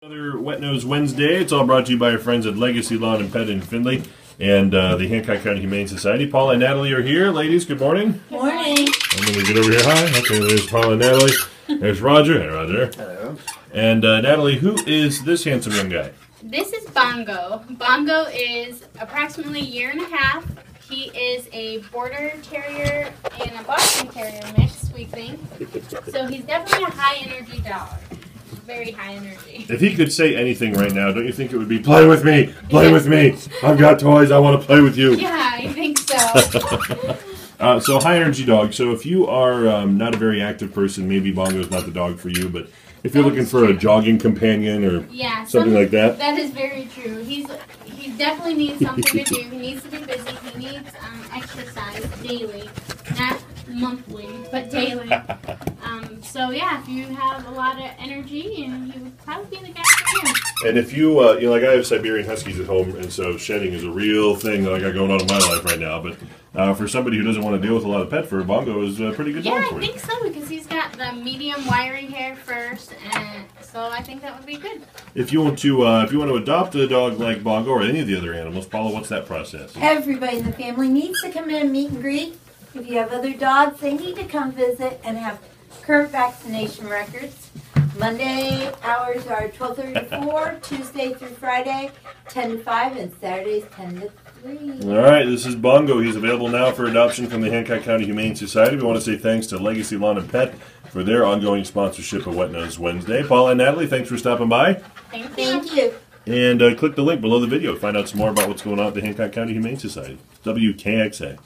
Another Wet Nose Wednesday. It's all brought to you by our friends at Legacy Lawn and Pet in Findlay and uh, the Hancock County Humane Society. Paula and Natalie are here. Ladies, good morning. Morning. I'm going to get over here. Hi. Okay, there's Paula and Natalie. There's Roger. Hey, Roger. Hello. And uh, Natalie, who is this handsome young guy? This is Bongo. Bongo is approximately a year and a half. He is a border terrier and a Boston terrier mix, we think. So he's definitely a high energy dog. Very high energy. If he could say anything right now, don't you think it would be play with me? Play with me. I've got toys. I want to play with you. Yeah, I think so. Uh, so high energy dog. So if you are um, not a very active person, maybe Bongo's not the dog for you. But if you're That looking for a jogging companion or Yeah, something some- like that, That is very true. He's he definitely needs something to do. He needs to be busy. He needs um, exercise daily, not monthly, but daily. Um, so yeah, if you have a lot of energy, and he would probably be the guy for you. and if you, uh, you know, like I have Siberian Huskies at home, and so shedding is a real thing that I got going on in my life right now. But uh, for somebody who doesn't want to deal with a lot of pet fur, Bongo is a pretty good Yeah, dog I for you. think so because he's got the medium wiry hair first, and so I think that would be good. If you want to, uh, if you want to adopt a dog like Bongo or any of the other animals, Paula, what's that process? Everybody in the family needs to come in and meet and greet. If you have other dogs, they need to come visit and have current vaccination records. Monday hours are 12:30 to 4, Tuesday through Friday 10 to 5, and Saturdays 10 to 3. All right, this is Bongo. He's available now for adoption from the Hancock County Humane Society. We want to say thanks to Legacy Lawn and Pet for their ongoing sponsorship of Wet Nose Wednesday. Paula and Natalie, thanks for stopping by. Thank you. Thank you. And uh, click the link below the video to find out some more about what's going on at the Hancock County Humane Society. WKXA.